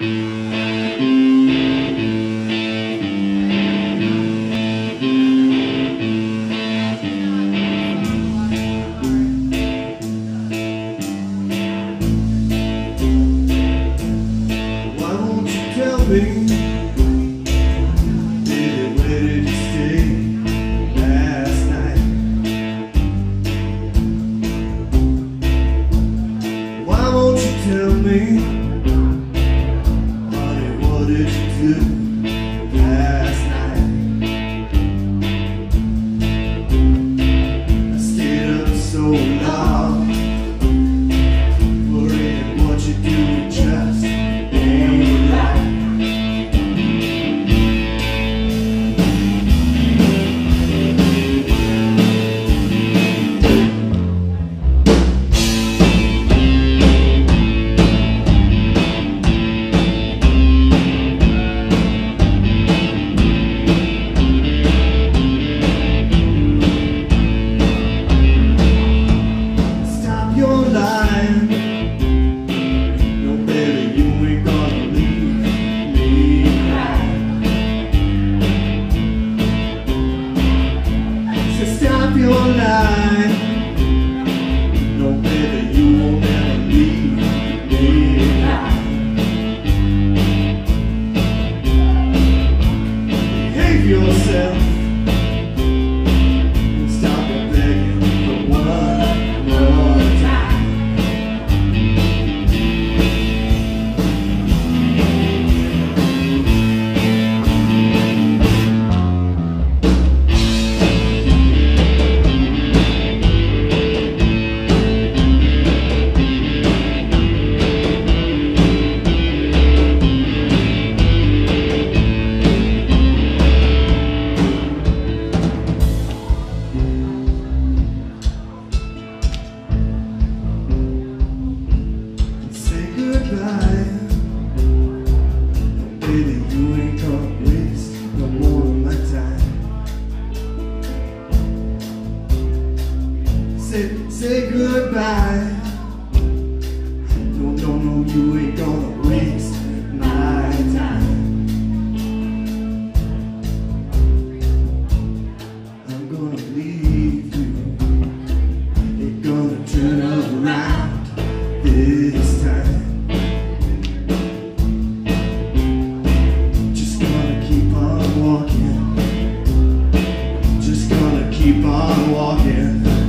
Why won't you tell me? So stop blind. Baby, you ain't gonna waste no more of my time. Say, say goodbye. on walking.